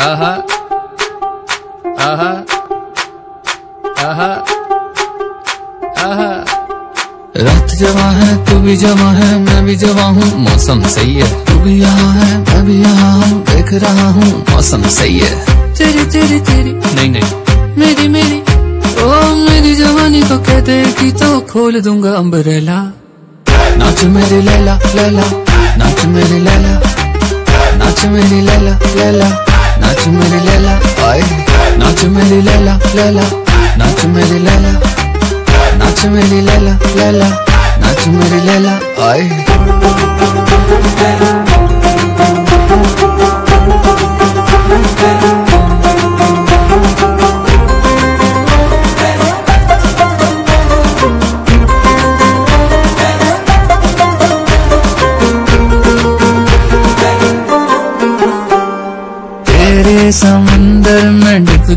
आहा आहा आहा आहा रात जवा है तू भी जवा है मैं भी जवा हूँ। मौसम सही है। तू भी यहाँ है मैं भी यहाँ हूँ देख रहा हूँ। मौसम सही है। तेरी तेरी तेरी। नहीं नहीं। मेरी मेरी। ओ मेरी जवानी को कह देगी तो खोल दूँगा अम्बरेला नाच मेरी लैला लैला। नाच मेरी लैला। नाच मेरी लैला लैला। मेरी लैला लैला नाच मेरी लैला नाच मेरी लैला लैला नाच मेरी लैला आए तेरे समंदर में डूब